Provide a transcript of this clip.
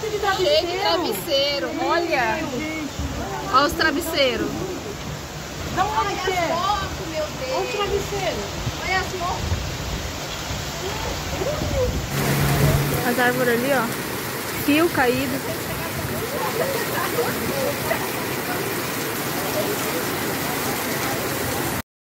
Tanto de travesseiro. Cheio de travesseiro, olha. Olha os travesseiros. Dá um travesseiro. foto, meu Olha os travesseiros. Olha as fotos. As árvores ali, ó. Fio caído.